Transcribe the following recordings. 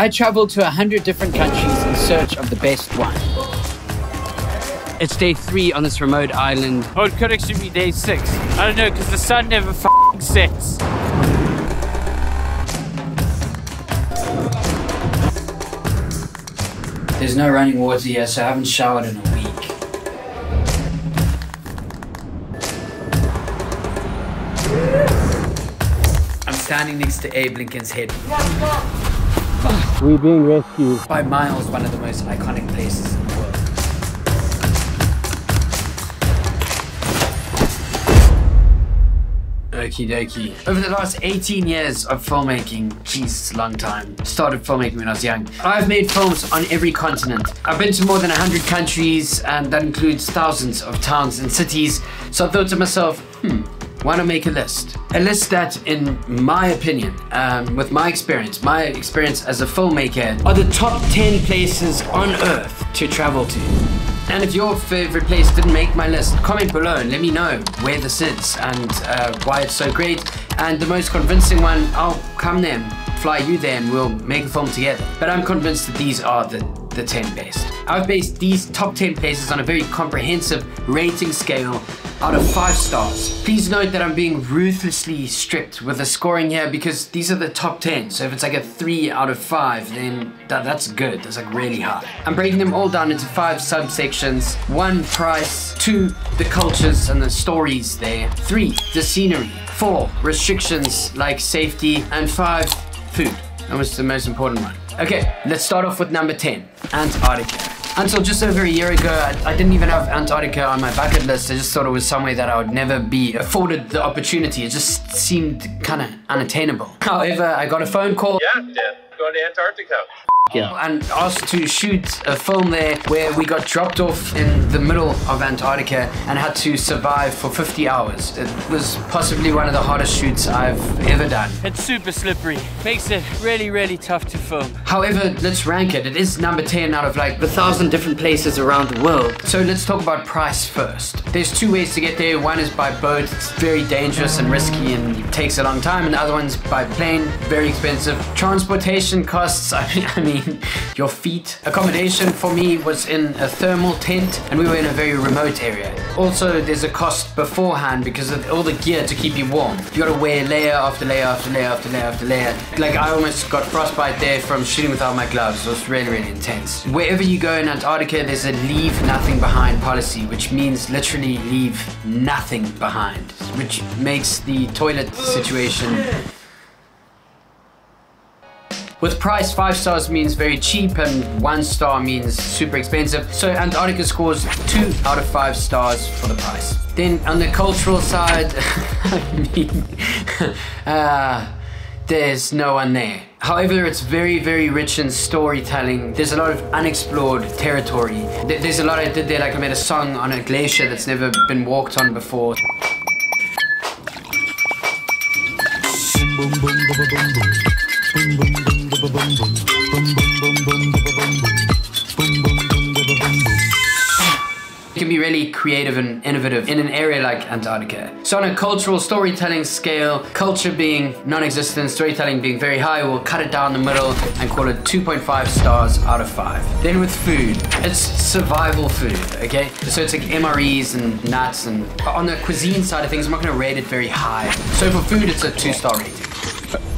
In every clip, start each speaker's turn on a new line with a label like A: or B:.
A: I traveled to 100 different countries in search of the best one. It's day three on this remote island.
B: Oh, it could actually be day six. I don't know, because the sun never f***ing sets.
A: There's no running water here, so I haven't showered in a week. I'm standing next to Abe Lincoln's head.
C: We're being rescued.
A: By miles, one of the most iconic places in the world. Okie dokie. Over the last 18 years of filmmaking, jeez, long time. Started filmmaking when I was young. I've made films on every continent. I've been to more than 100 countries, and that includes thousands of towns and cities. So I thought to myself, hmm, why not make a list? A list that, in my opinion, um, with my experience, my experience as a filmmaker, are the top 10 places on earth to travel to. And if your favorite place didn't make my list, comment below and let me know where this is and uh, why it's so great. And the most convincing one, I'll come there, fly you there, and we'll make a film together. But I'm convinced that these are the, the 10 best. I've based these top 10 places on a very comprehensive rating scale out of five stars. Please note that I'm being ruthlessly strict with the scoring here because these are the top 10. So if it's like a three out of five, then that, that's good. That's like really high. I'm breaking them all down into five subsections. One, price. Two, the cultures and the stories there. Three, the scenery. Four, restrictions like safety. And five, food. That was the most important one. Okay, let's start off with number 10, Antarctica. Until just over a year ago, I, I, didn't even have Antarctica on my bucket list. I just thought it was somewhere that I would never be afforded the opportunity. It just seemed kind of unattainable. However, I got a phone call.
D: Yeah, Dad, going to Antarctica.
A: Yeah. Oh, and asked to shoot a film there where we got dropped off in the middle of Antarctica and had to survive for 50 hours. It was possibly one of the hardest shoots I've ever done.
B: It's super slippery. Makes it really, really tough to film.
A: However, let's rank it. It is number 10 out of like a thousand different places around the world. So let's talk about price first. There's two ways to get there. One is by boat. It's very dangerous and risky and takes a long time. And the other one's by plane. Very expensive. Transportation costs, I mean, your feet. Accommodation for me was in a thermal tent and we were in a very remote area. Also, there's a cost beforehand because of all the gear to keep you warm. You gotta wear layer after layer after layer after layer after layer. Like I almost got frostbite there from shooting without my gloves. It was really, really intense. Wherever you go in Antarctica, there's a leave nothing behind policy, which means literally leave nothing behind, which makes the toilet situation with price, five stars means very cheap and one star means super expensive. So Antarctica scores two out of five stars for the price. Then on the cultural side, I mean, uh, there's no one there. However, it's very, very rich in storytelling. There's a lot of unexplored territory. There's a lot I did there, like I made a song on a glacier that's never been walked on before. Boom, boom, boom, can be really creative and innovative in an area like Antarctica. So on a cultural storytelling scale, culture being non-existent, storytelling being very high, we'll cut it down the middle and call it 2.5 stars out of 5. Then with food, it's survival food, okay? So it's like MREs and nuts and on the cuisine side of things, I'm not gonna rate it very high. So for food, it's a two star rating.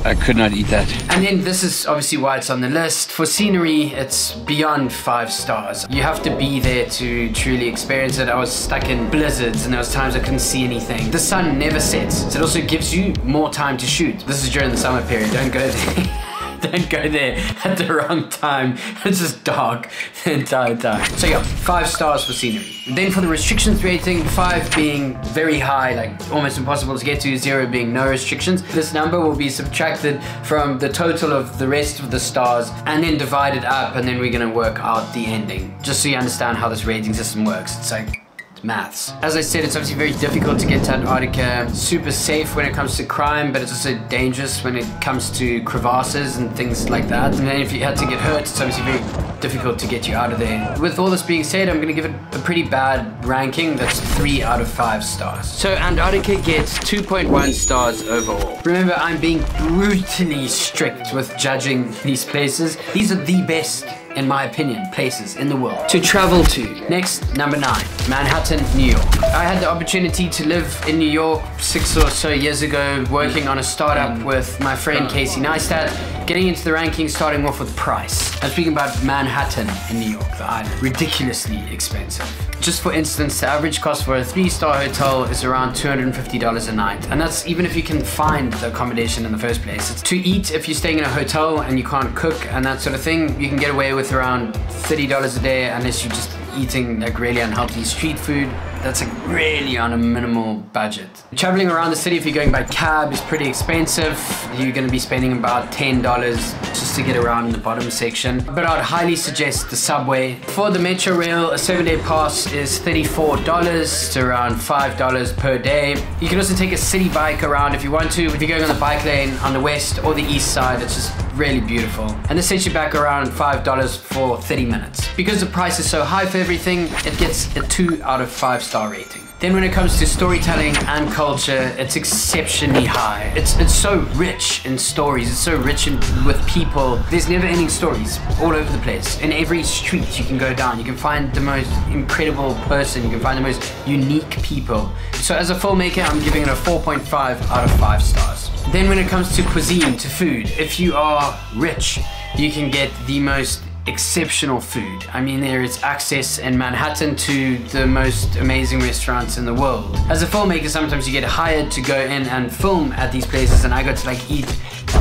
E: I could not eat that.
A: And then this is obviously why it's on the list. For scenery, it's beyond five stars. You have to be there to truly experience it. I was stuck in blizzards and there was times I couldn't see anything. The sun never sets, so it also gives you more time to shoot. This is during the summer period, don't go there. don't go there at the wrong time. It's just dark the entire time. So yeah, five stars for scenery. Then for the restrictions rating, five being very high, like almost impossible to get to, zero being no restrictions. This number will be subtracted from the total of the rest of the stars and then divided up and then we're gonna work out the ending. Just so you understand how this rating system works. It's like maths. As I said, it's obviously very difficult to get to Antarctica. Super safe when it comes to crime, but it's also dangerous when it comes to crevasses and things like that. And then if you had to get hurt, it's obviously very difficult to get you out of there. With all this being said, I'm gonna give it a pretty bad ranking. That's three out of five stars. So Antarctica gets 2.1 stars overall. Remember, I'm being brutally strict with judging these places. These are the best in my opinion, places in the world to travel to. Next, number nine, Manhattan, New York. I had the opportunity to live in New York six or so years ago, working on a startup with my friend Casey Neistat, getting into the rankings, starting off with price. I'm speaking about Manhattan in New York, the island. Ridiculously expensive. Just for instance, the average cost for a three-star hotel is around $250 a night. And that's even if you can find the accommodation in the first place. It's to eat, if you're staying in a hotel and you can't cook and that sort of thing, you can get away with around $30 a day unless you're just eating like really unhealthy street food. That's like really on a minimal budget. Traveling around the city if you're going by cab is pretty expensive. You're gonna be spending about $10 just to get around in the bottom section. But I'd highly suggest the subway. For the Metro Rail, a seven day pass is $34 to around $5 per day. You can also take a city bike around if you want to. If you're going on the bike lane on the west or the east side, it's just really beautiful. And this sets you back around $5 for 30 minutes. Because the price is so high for everything, it gets a two out of five star rating. Then when it comes to storytelling and culture, it's exceptionally high. It's it's so rich in stories. It's so rich in, with people. There's never ending stories all over the place. In every street you can go down, you can find the most incredible person. You can find the most unique people. So as a filmmaker, I'm giving it a 4.5 out of 5 stars. Then when it comes to cuisine, to food, if you are rich, you can get the most exceptional food. I mean, there is access in Manhattan to the most amazing restaurants in the world. As a filmmaker, sometimes you get hired to go in and film at these places, and I got to like eat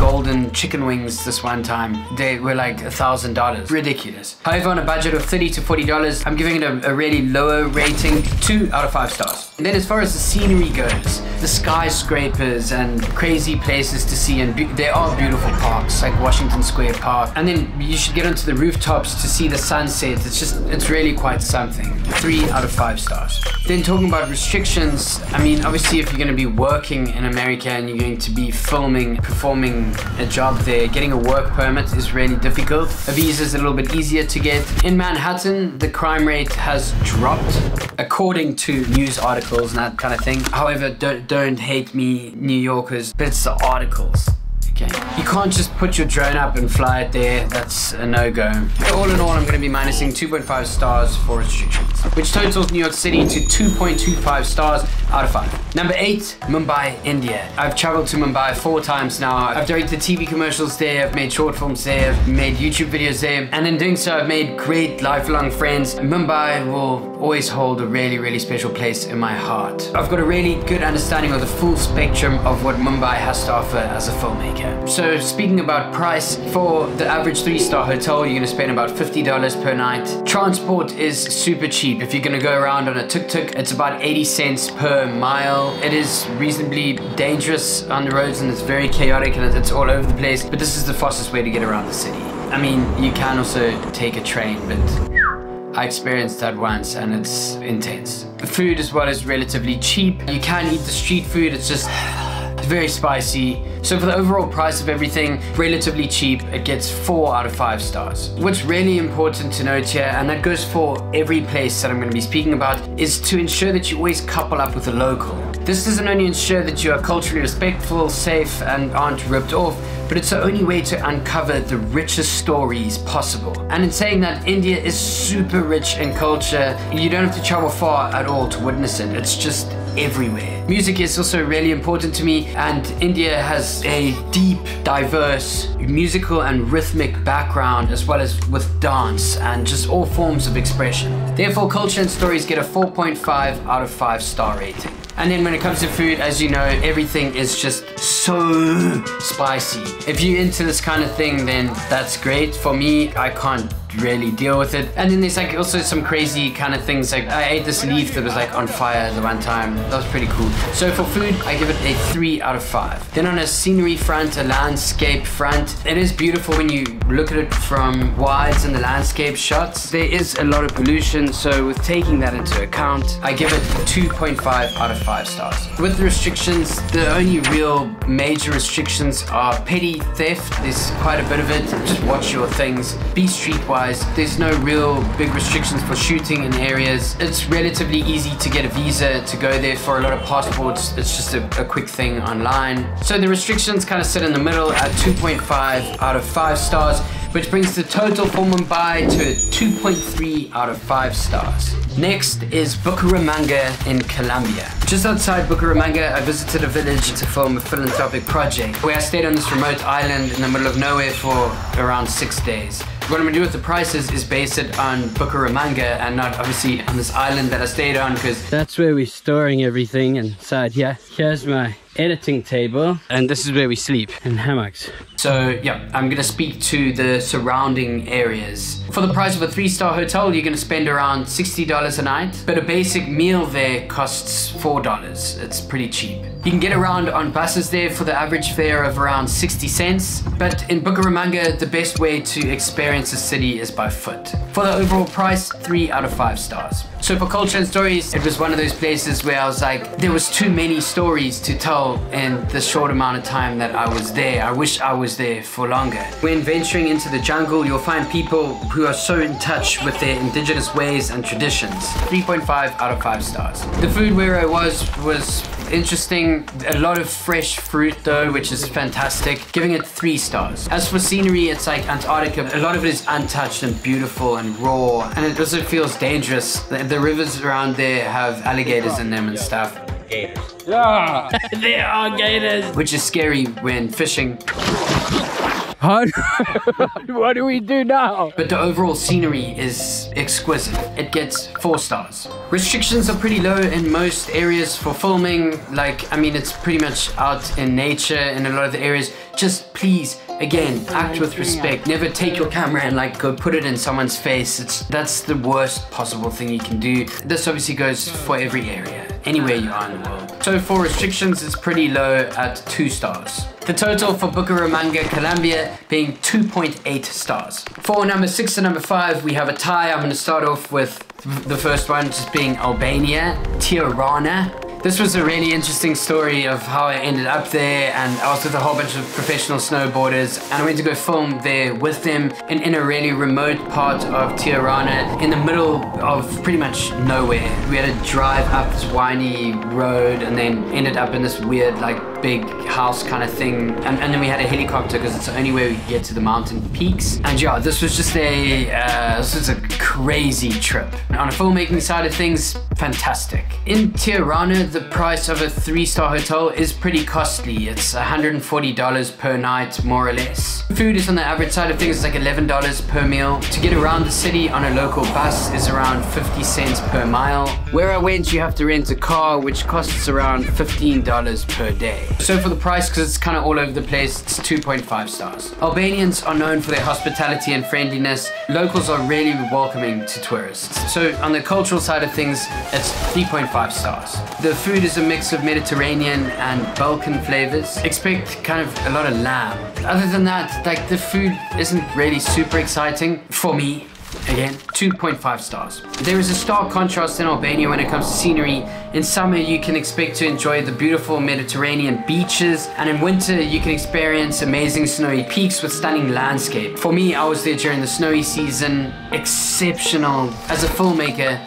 A: golden chicken wings this one time. They were like a thousand dollars. Ridiculous. However, on a budget of 30 to 40 dollars, I'm giving it a, a really lower rating, two out of five stars. And then as far as the scenery goes, the skyscrapers and crazy places to see, and there are beautiful parks like Washington Square Park. And then you should get onto the rooftops to see the sunset. It's just, it's really quite something. Three out of five stars. Then talking about restrictions, I mean, obviously if you're going to be working in America and you're going to be filming, performing a job there, getting a work permit is really difficult. A visa is a little bit easier to get. In Manhattan, the crime rate has dropped according to news articles and that kind of thing. However, don't, don't hate me, New Yorkers, but it's the articles. You can't just put your drone up and fly it there. That's a no-go. All in all, I'm going to be minusing 2.5 stars for restrictions, which totals New York City to 2.25 stars out of 5. Number 8, Mumbai, India. I've traveled to Mumbai four times now. I've directed TV commercials there, I've made short films there, I've made YouTube videos there, and in doing so, I've made great lifelong friends. Mumbai will always hold a really, really special place in my heart. I've got a really good understanding of the full spectrum of what Mumbai has to offer as a filmmaker. So speaking about price, for the average three-star hotel, you're gonna spend about $50 per night. Transport is super cheap. If you're gonna go around on a tuk-tuk, it's about 80 cents per mile. It is reasonably dangerous on the roads and it's very chaotic and it's all over the place, but this is the fastest way to get around the city. I mean, you can also take a train, but I experienced that once and it's intense. The food as well is relatively cheap. You can eat the street food, it's just very spicy. So for the overall price of everything, relatively cheap, it gets four out of five stars. What's really important to note here, and that goes for every place that I'm gonna be speaking about, is to ensure that you always couple up with a local. This doesn't only ensure that you are culturally respectful, safe, and aren't ripped off, but it's the only way to uncover the richest stories possible. And in saying that, India is super rich in culture. You don't have to travel far at all to witness it. It's just everywhere. Music is also really important to me and India has a deep, diverse musical and rhythmic background as well as with dance and just all forms of expression. Therefore, culture and stories get a 4.5 out of 5 star rating. And then when it comes to food, as you know, everything is just so spicy. If you're into this kind of thing, then that's great. For me, I can't really deal with it. And then there's like also some crazy kind of things. Like I ate this leaf that was like on fire the one time. That was pretty cool. So for food, I give it a three out of five. Then on a scenery front, a landscape front, it is beautiful when you look at it from wides and the landscape shots. There is a lot of pollution, so with taking that into account, I give it 2.5 out of 5 stars. With the restrictions, the only real major restrictions are petty theft. There's quite a bit of it. Just watch your things. Be streetwise. There's no real big restrictions for shooting in areas. It's relatively easy to get a visa to go there for a lot of passports. It's just a, a quick thing online. So the restrictions kind of sit in the middle at 2.5 out of 5 stars which brings the total for Mumbai to 2.3 out of 5 stars. Next is Bucaramanga in Colombia. Just outside Bucaramanga, I visited a village to film a philanthropic project where I stayed on this remote island in the middle of nowhere for around six days. What I'm gonna do with the prices is base it on Bucaramanga and not obviously on this island that I stayed on because
C: That's where we're storing everything inside. Yeah, Here's my editing table and this is where we sleep in hammocks.
A: So yeah, I'm gonna speak to the surrounding areas. For the price of a three-star hotel, you're gonna spend around $60 a night, but a basic meal there costs $4. It's pretty cheap. You can get around on buses there for the average fare of around 60 cents, but in Bucaramanga, the best way to experience the city is by foot. For the overall price, three out of five stars. So for culture and stories, it was one of those places where I was like, there was too many stories to tell in the short amount of time that I was there. I wish I was there for longer. When venturing into the jungle, you'll find people who are so in touch with their indigenous ways and traditions. 3.5 out of 5 stars. The food where I was was interesting. A lot of fresh fruit though, which is fantastic. Giving it 3 stars. As for scenery, it's like Antarctica. A lot of it is untouched and beautiful and raw. And it also feels dangerous. The, the rivers around there have alligators in them and stuff.
C: there are gators!
A: Which is scary when fishing.
C: How what do we do now?
A: But the overall scenery is exquisite. It gets four stars. Restrictions are pretty low in most areas for filming. Like, I mean, it's pretty much out in nature in a lot of the areas. Just please, again, act with respect. Never take your camera and like go put it in someone's face. It's that's the worst possible thing you can do. This obviously goes for every area, anywhere you are in the world. So for restrictions, it's pretty low at two stars. The total for Bucaramanga, Colombia being 2.8 stars. For number six and number five, we have a tie. I'm going to start off with the first one just being Albania, Tirana. This was a really interesting story of how I ended up there and I was with a whole bunch of professional snowboarders. And I went to go film there with them in, in a really remote part of Tirana in the middle of pretty much nowhere. We had to drive up this windy road and then ended up in this weird like big house kind of thing. And, and then we had a helicopter because it's the only way we could get to the mountain peaks. And yeah this was just a uh, this was a crazy trip. On a filmmaking side of things fantastic. In Tirana the price of a three-star hotel is pretty costly it's $140 per night more or less food is on the average side of things it's like $11 per meal to get around the city on a local bus is around 50 cents per mile where I went you have to rent a car which costs around $15 per day so for the price, because it's kind of all over the place, it's 2.5 stars. Albanians are known for their hospitality and friendliness. Locals are really welcoming to tourists. So on the cultural side of things, it's 3.5 stars. The food is a mix of Mediterranean and Balkan flavors. Expect kind of a lot of lamb. Other than that, like the food isn't really super exciting for me. Again, 2.5 stars. There is a stark contrast in Albania when it comes to scenery. In summer, you can expect to enjoy the beautiful Mediterranean beaches, and in winter, you can experience amazing snowy peaks with stunning landscape. For me, I was there during the snowy season. Exceptional. As a filmmaker,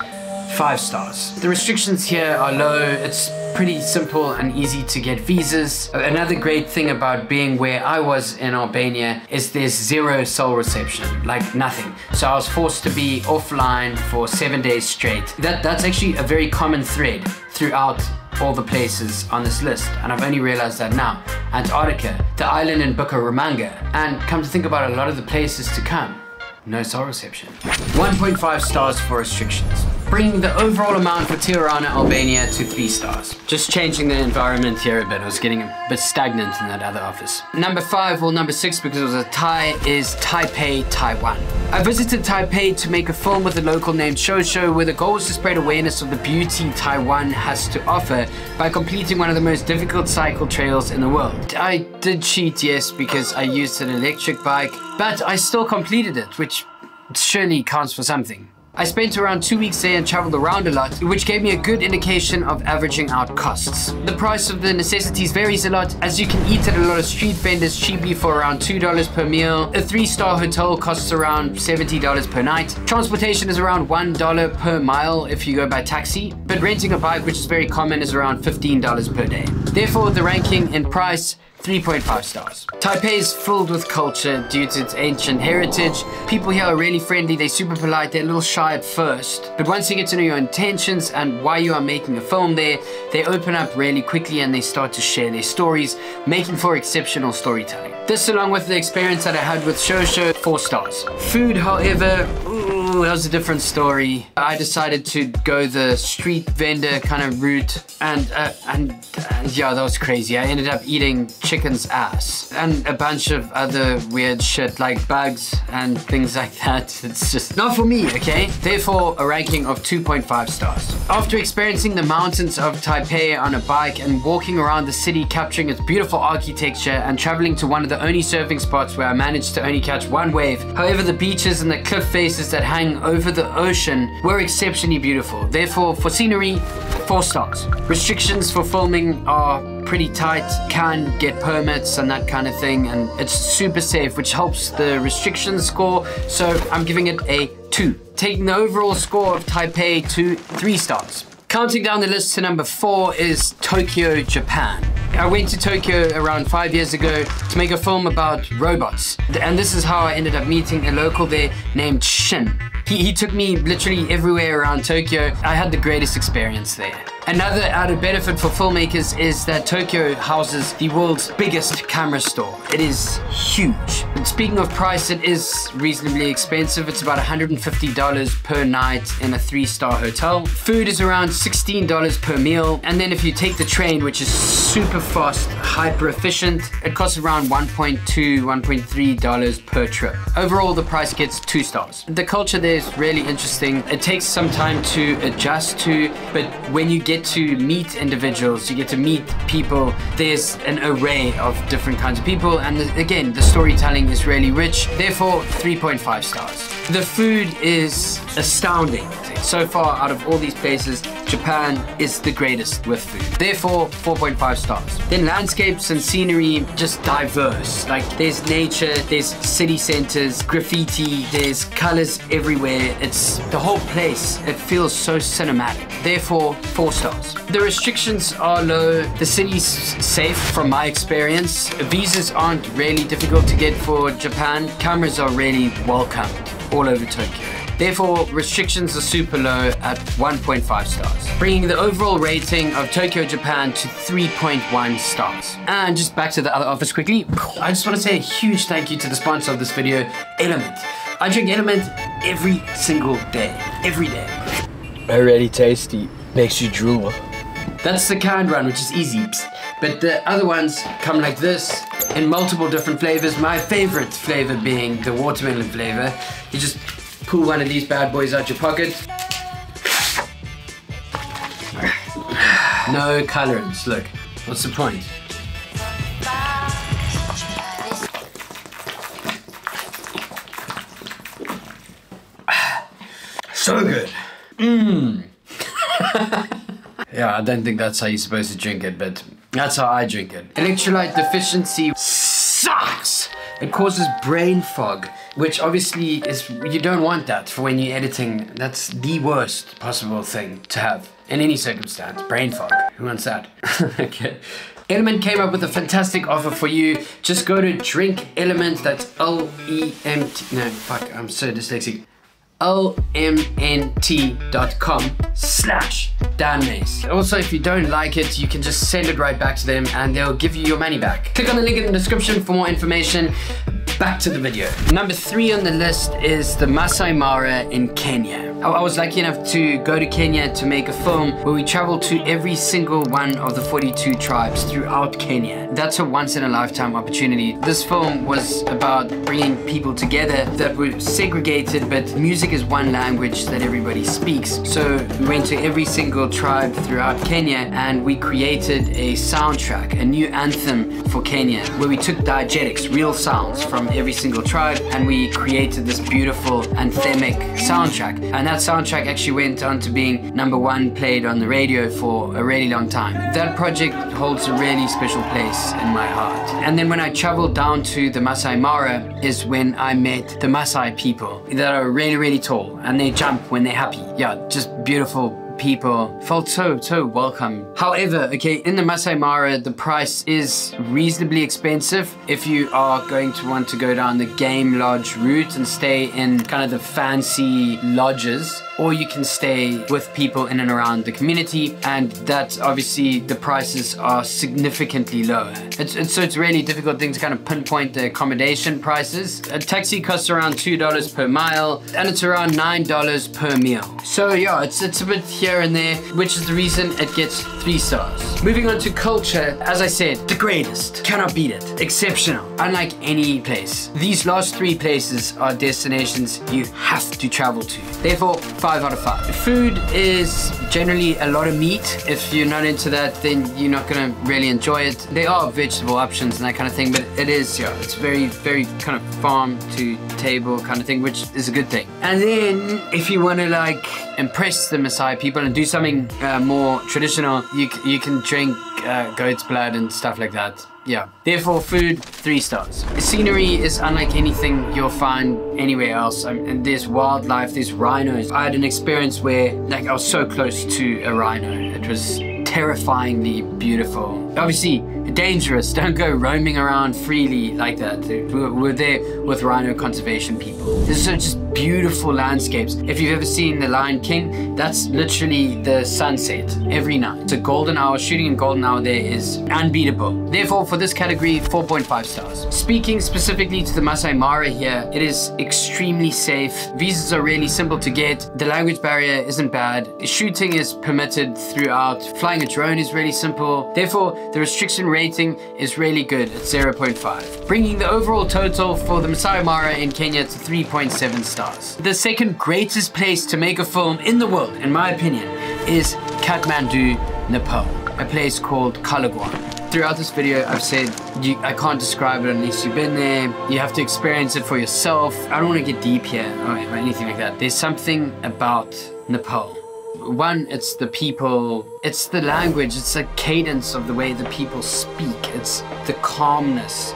A: five stars. The restrictions here are low. It's pretty simple and easy to get visas. Another great thing about being where I was in Albania is there's zero cell reception, like nothing. So I was forced to be offline for seven days straight. That That's actually a very common thread throughout all the places on this list and I've only realized that now. Antarctica, the island in Bucaramanga, and come to think about a lot of the places to come. No cell reception. 1.5 stars for restrictions. Bringing the overall amount for Tirana, Albania to 3 stars. Just changing the environment here a bit. It was getting a bit stagnant in that other office. Number 5, or number 6 because it was a tie, is Taipei, Taiwan. I visited Taipei to make a film with a local named Shosho where the goal was to spread awareness of the beauty Taiwan has to offer by completing one of the most difficult cycle trails in the world. I did cheat, yes, because I used an electric bike, but I still completed it, which surely counts for something. I spent around two weeks there and traveled around a lot, which gave me a good indication of averaging out costs. The price of the necessities varies a lot, as you can eat at a lot of street vendors cheaply for around $2 per meal. A three-star hotel costs around $70 per night. Transportation is around $1 per mile if you go by taxi, but renting a bike, which is very common, is around $15 per day. Therefore, the ranking in price 3.5 stars. Taipei is filled with culture due to its ancient heritage. People here are really friendly, they're super polite, they're a little shy at first. But once you get to know your intentions and why you are making a film there, they open up really quickly and they start to share their stories, making for exceptional storytelling. This along with the experience that I had with Shosho, 4 stars. Food, however, ooh, that was a different story. I decided to go the street vendor kind of route and, uh, and, and yeah, that was crazy. I ended up eating chicken's ass and a bunch of other weird shit like bugs and things like that. It's just not for me, okay? Therefore, a ranking of 2.5 stars. After experiencing the mountains of Taipei on a bike and walking around the city capturing its beautiful architecture and traveling to one of the only surfing spots where I managed to only catch one wave. However, the beaches and the cliff faces that hang over the ocean were exceptionally beautiful. Therefore, for scenery, four stars. Restrictions for filming are pretty tight, can get permits and that kind of thing, and it's super safe, which helps the restrictions score, so I'm giving it a two. Taking the overall score of Taipei to three stars. Counting down the list to number four is Tokyo, Japan. I went to Tokyo around five years ago to make a film about robots. And this is how I ended up meeting a local there named Shin. He, he took me literally everywhere around Tokyo. I had the greatest experience there. Another added benefit for filmmakers is that Tokyo houses the world's biggest camera store. It is huge. And speaking of price, it is reasonably expensive. It's about $150 per night in a three-star hotel. Food is around $16 per meal. And then if you take the train, which is super fast, hyper efficient, it costs around $1.2, $1.3 per trip. Overall, the price gets two stars. The culture there is really interesting. It takes some time to adjust to, but when you get to meet individuals, you get to meet people, there's an array of different kinds of people. And the, again, the storytelling is really rich. Therefore, 3.5 stars. The food is astounding. So far, out of all these places, Japan is the greatest with food. Therefore, 4.5 stars. Then landscapes and scenery, just diverse. Like there's nature, there's city centers, graffiti, there's colors everywhere. It's the whole place. It feels so cinematic. Therefore, four stars. The restrictions are low. The city's safe from my experience. Visas aren't really difficult to get for Japan. Cameras are really welcomed all over Tokyo. Therefore, restrictions are super low at 1.5 stars, bringing the overall rating of Tokyo, Japan to 3.1 stars. And just back to the other office quickly, I just want to say a huge thank you to the sponsor of this video, LMNT. I drink LMNT every single day, every day.
F: Already tasty. Makes you drool.
A: That's the canned one, which is easy. But the other ones come like this in multiple different flavors. My favorite flavor being the watermelon flavor. You just pull one of these bad boys out your pocket. No colorants, look. What's the point? So good. Mmm. yeah, I don't think that's how you're supposed to drink it, but that's how I drink it. Electrolyte deficiency sucks. It causes brain fog, which obviously is, you don't want that for when you're editing. That's the worst possible thing to have in any circumstance. Brain fog. Who wants that? okay. LMNT came up with a fantastic offer for you. Just go to Drink LMNT, that's L-E-M-T, no, fuck, I'm so dyslexic. lmnt.com slash Mace. Also, if you don't like it, you can just send it right back to them and they'll give you your money back. Click on the link in the description for more information. Back to the video. Number three on the list is the Masai Mara in Kenya. I was lucky enough to go to Kenya to make a film where we traveled to every single one of the 42 tribes throughout Kenya. That's a once in a lifetime opportunity. This film was about bringing people together that were segregated, but music is one language that everybody speaks. So we went to every single tribe throughout Kenya and we created a soundtrack, a new anthem for Kenya, where we took diegetics, real sounds from every single tribe, and we created this beautiful anthemic soundtrack. And that soundtrack actually went on to being number one played on the radio for a really long time. That project holds a really special place in my heart. And then when I traveled down to the Masai Mara is when I met the Masai people that are really, really tall and they jump when they're happy. Yeah, just beautiful people felt so so welcome. However okay in the masai mara the price is reasonably expensive. If you are going to want to go down the game lodge route and stay in kind of the fancy lodges or you can stay with people in and around the community and that obviously the prices are significantly lower. It's, it's so it's really difficult thing to kind of pinpoint the accommodation prices. A taxi costs around two dollars per mile and it's around nine dollars per meal. So yeah it's it's a bit here and there which is the reason it gets three stars. Moving on to culture as i said the greatest. Cannot beat it. Exceptional. Unlike any place. These last three places are destinations you have to travel to. Therefore five out of five. Food is generally a lot of meat. If you're not into that, then you're not gonna really enjoy it. There are vegetable options and that kind of thing, but it is, yeah, it's very, very kind of farm to table kind of thing, which is a good thing. And then if you wanna like impress the Maasai people and do something uh, more traditional, you, you can drink uh, goat's blood and stuff like that. Yeah. Therefore, food, three stars. The scenery is unlike anything you'll find anywhere else. I and there's wildlife, there's rhinos. I had an experience where, like, I was so close to a rhino. It was terrifyingly beautiful. Obviously, dangerous. Don't go roaming around freely like that. We're, we're there with rhino conservation people. This is just beautiful landscapes. If you've ever seen The Lion King, that's literally the sunset every night. It's a golden hour. Shooting in golden hour there is unbeatable. Therefore, for this category, 4.5 stars. Speaking specifically to the Masai Mara here, it is extremely safe. Visas are really simple to get. The language barrier isn't bad. Shooting is permitted throughout. Flying a drone is really simple. Therefore, the restriction rating is really good at 0.5, bringing the overall total for the Masai Mara in Kenya to 3.7 stars. The second greatest place to make a film in the world, in my opinion, is Kathmandu, Nepal, a place called Kalagwan. Throughout this video, I've said you, I can't describe it unless you've been there. You have to experience it for yourself. I don't want to get deep here or anything like that. There's something about Nepal one it's the people it's the language it's the cadence of the way the people speak it's the calmness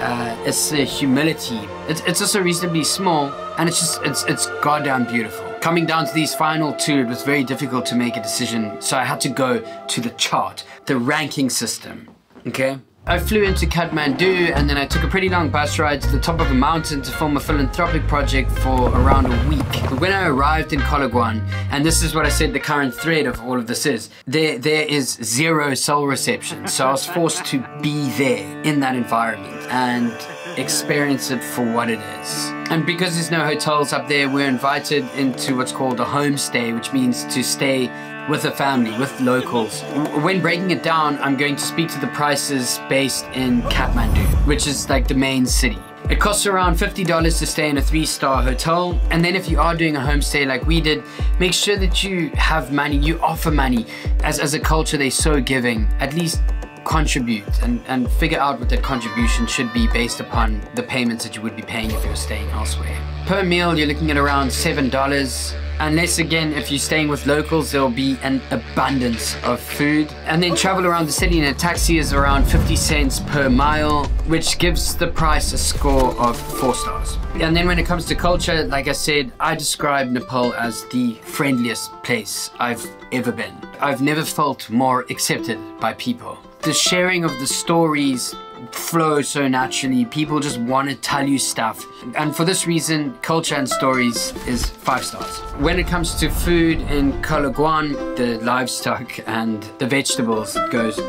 A: uh, it's the humility it's, it's also reasonably small and it's just it's it's goddamn beautiful coming down to these final two it was very difficult to make a decision so i had to go to the chart the ranking system okay I flew into Kathmandu and then I took a pretty long bus ride to the top of a mountain to film a philanthropic project for around a week. But when I arrived in Kalagwan, and this is what I said the current thread of all of this is, there there is zero cell reception. So I was forced to be there in that environment and experience it for what it is. And because there's no hotels up there, we're invited into what's called a homestay, which means to stay with a family, with locals. When breaking it down, I'm going to speak to the prices based in Kathmandu, which is like the main city. It costs around $50 to stay in a three-star hotel. And then if you are doing a homestay like we did, make sure that you have money, you offer money. As, as a culture, they're so giving. At least contribute and, and figure out what that contribution should be based upon the payments that you would be paying if you're staying elsewhere. Per meal, you're looking at around $7. Unless again, if you're staying with locals, there'll be an abundance of food. And then travel around the city in a taxi is around 50 cents per mile, which gives the price a score of four stars. And then when it comes to culture, like I said, I describe Nepal as the friendliest place I've ever been. I've never felt more accepted by people. The sharing of the stories flow so naturally. People just want to tell you stuff. And for this reason, culture and stories is five stars. When it comes to food in Kalagwan, the livestock and the vegetables, it goes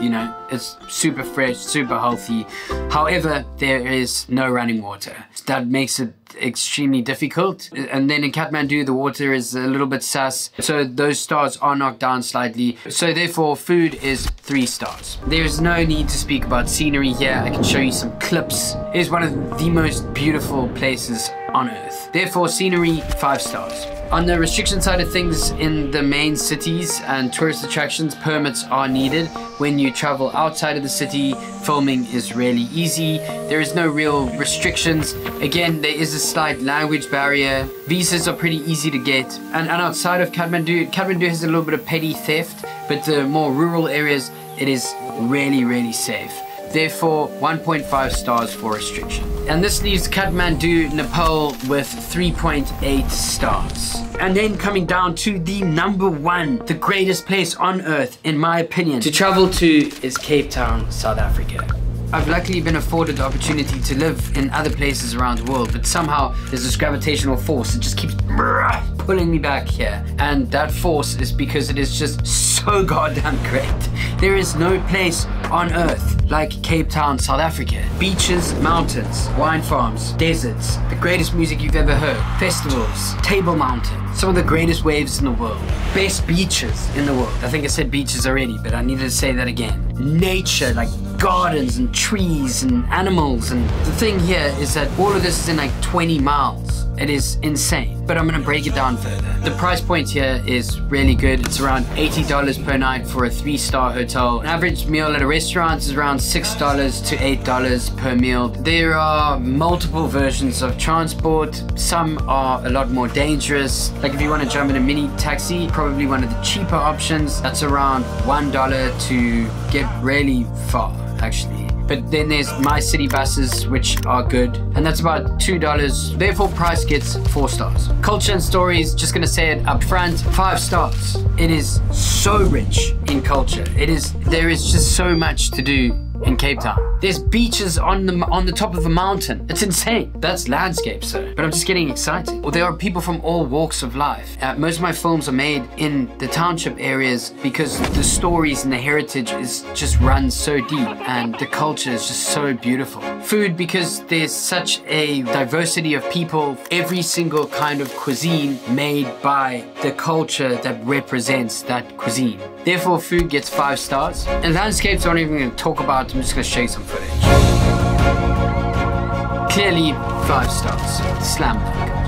A: You know, it's super fresh, super healthy. However, there is no running water. That makes it extremely difficult. And then in Kathmandu, the water is a little bit sus. So those stars are knocked down slightly. So therefore, food is three stars. There's no need to speak about scenery here. I can show you some clips. It is one of the most beautiful places on earth. Therefore, scenery, five stars. On the restriction side of things, in the main cities and tourist attractions, permits are needed. When you travel outside of the city, filming is really easy. There is no real restrictions. Again, there is a slight language barrier. Visas are pretty easy to get. And, and outside of Kathmandu, Kathmandu has a little bit of petty theft, but the more rural areas, it is really, really safe. Therefore, 1.5 stars for restriction. And this leaves Kathmandu, Nepal with 3.8 stars. And then coming down to the number one, the greatest place on earth, in my opinion, to travel to is Cape Town, South Africa. I've luckily been afforded the opportunity to live in other places around the world, but somehow there's this gravitational force that just keeps pulling me back here. And that force is because it is just so goddamn great. There is no place on earth like Cape Town, South Africa. Beaches, mountains, wine farms, deserts, the greatest music you've ever heard, festivals, Table Mountain, some of the greatest waves in the world, best beaches in the world. I think I said beaches already, but I needed to say that again. Nature, like gardens and trees and animals. And the thing here is that all of this is in like 20 miles. It is insane. But I'm gonna break it down further. The price point here is really good. It's around $80 per night for a three star hotel. An average meal at a restaurant is around $6 to $8 per meal. There are multiple versions of transport. Some are a lot more dangerous. Like if you wanna jump in a mini taxi, probably one of the cheaper options. That's around $1 to get really far actually. But then there's MyCiTi buses, which are good, and that's about $2. Therefore, price gets four stars. Culture and stories, just gonna say it up front, five stars. It is so rich in culture. It is, there is just so much to do in Cape Town. There's beaches on the on the top of a mountain. It's insane. That's landscape, sir. But I'm just getting excited. Well, there are people from all walks of life. Uh, most of my films are made in the township areas because the stories and the heritage is just runs so deep, and the culture is just so beautiful. Food because there's such a diversity of people. Every single kind of cuisine made by the culture that represents that cuisine. Therefore, food gets five stars. And landscapes aren't even going to talk about. I'm just going to show you some footage. Clearly, five stars. Slam.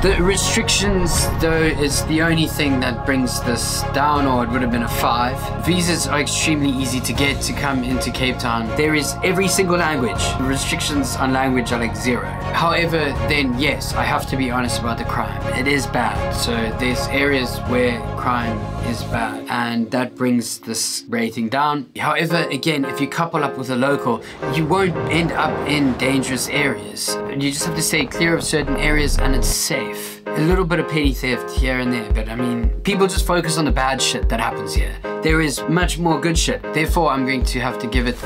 A: The restrictions, though, is the only thing that brings this down, or it would have been a five. Visas are extremely easy to get to come into Cape Town. There is every single language. The restrictions on language are like zero. However, then yes, I have to be honest about the crime. It is bad. So there's areas where crime is bad, and that brings this rating down. However, again, if you couple up with a local, you won't end up in dangerous areas. You just have to stay clear of certain areas, and it's safe. A little bit of petty theft here and there, but I mean, people just focus on the bad shit that happens here. There is much more good shit. Therefore, I'm going to have to give it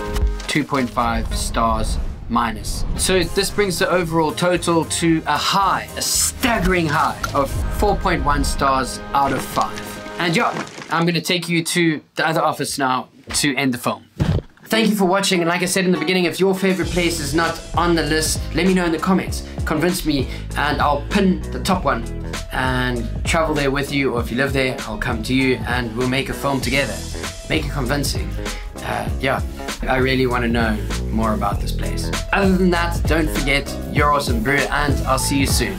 A: 2.5 stars minus. So this brings the overall total to a high, a staggering high of 4.1 stars out of 5. And yeah, I'm gonna take you to the other office now to end the film. Thank you for watching, and like I said in the beginning, if your favorite place is not on the list, let me know in the comments. Convince me, and I'll pin the top one and travel there with you, or if you live there, I'll come to you and we'll make a film together. Make it convincing. Uh, yeah, I really want to know more about this place. Other than that, don't forget, you're awesome, brew, and I'll see you soon.